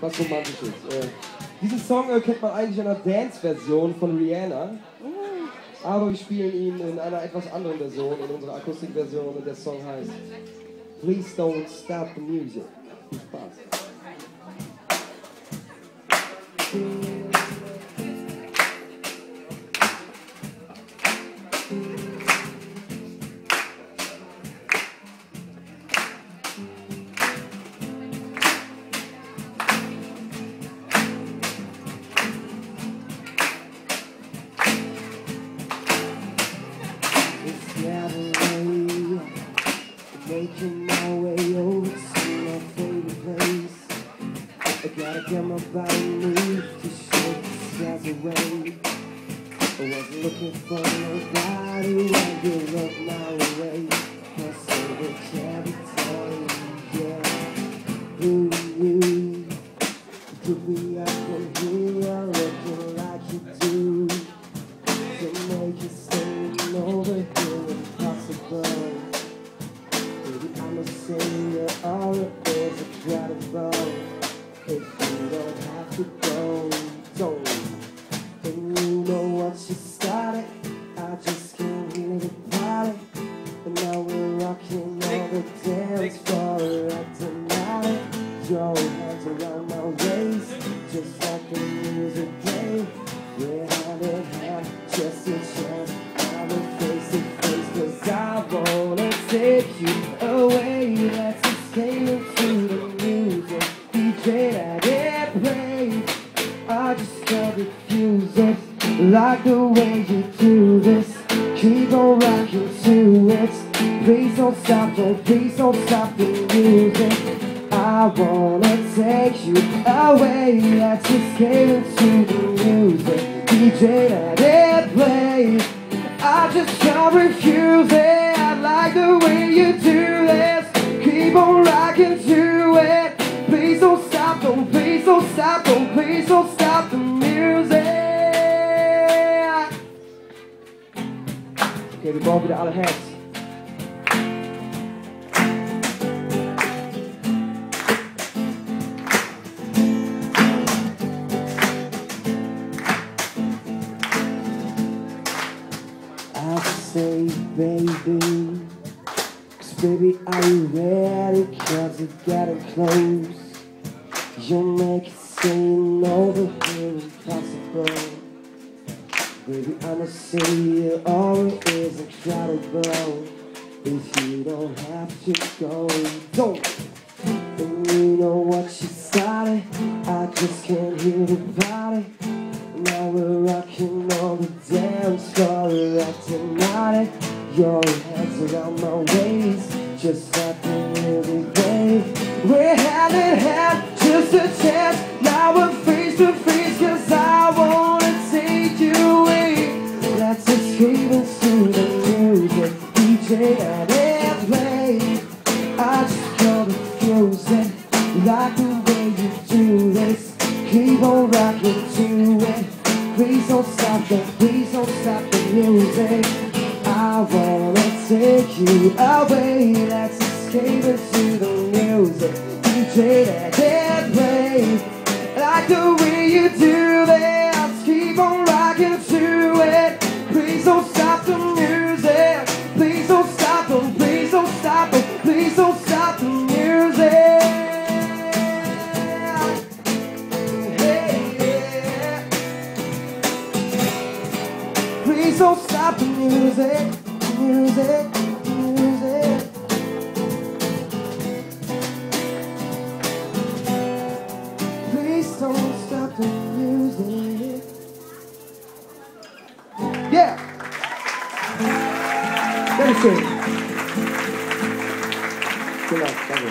was Romantisches. Äh, diesen Song äh, kennt man eigentlich in einer Dance-Version von Rihanna. Aber wir spielen ihn in einer etwas anderen Version, in unserer Akustikversion und der Song heißt Please Don't Stop the Music. Viel Spaß. I gotta get my body moved to shake the skies away. I wasn't looking for nobody, I give up my way. I say it every time, yeah. Ooh, you took me up from here, looking like you do. To make it staying over here impossible. Baby, I'm a singer, all it is incredible. If you don't have to go, don't. And you know what you started, I just can't hear the party. And now we're rocking on the dance floor naughty. Your hands around my waist, just like the music play. We're hand in hand, just a chance. I'm a face to face, cause I wanna take you Like the way you do this. Keep on rocking to it. Please don't stop, don't please don't stop the music. I wanna take you away. Let's escape into the music. DJ that it play. I just can't refuse it. Okay, wir brauchen wieder alle Hands. I say, baby, cause baby, are you ready? Cause it's getting close. You make it seem over here impossible. Baby, I'ma say you always incredible. If you don't have to go, don't. And you know what you started. I just can't hear the party. Now we're rocking on the dance floor, acting naughty. Your hands around my waist, just like the music. We're hand in hand, just It play. I just refuse it, like the way you do this. Keep on rocking to it. Please don't stop the, please don't stop the music. I wanna take you away. Let's escape into the music. DJ that can play. Like the way you do music, music, music. Please don't stop the music. Yeah. Dankeschön. Genau, danke.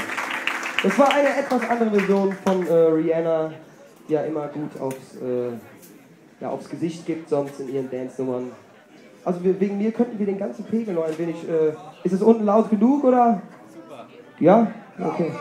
Das war eine etwas andere Version von äh, Rihanna, die ja immer gut aufs, äh, ja, aufs Gesicht gibt, sonst in ihren Dance-Nummern. Also wir, wegen mir könnten wir den ganzen Pegel noch ein wenig. Äh, ist es unten laut genug oder? Ja? Okay.